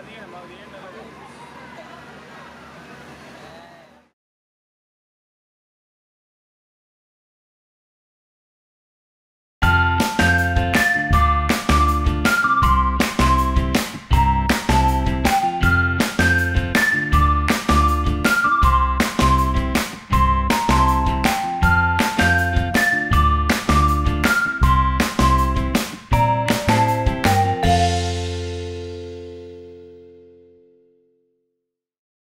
Está bien, va bien, no la.